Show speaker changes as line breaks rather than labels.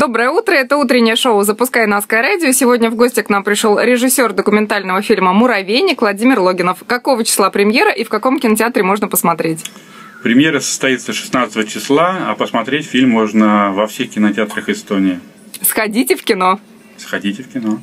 Доброе утро, это утреннее шоу «Запускай Наскай радио». Сегодня в гости к нам пришел режиссер документального фильма «Муравейник» Владимир Логинов. Какого числа премьера и в каком кинотеатре можно посмотреть?
Премьера состоится 16 числа, а посмотреть фильм можно во всех кинотеатрах Эстонии.
Сходите в кино.
Сходите в кино.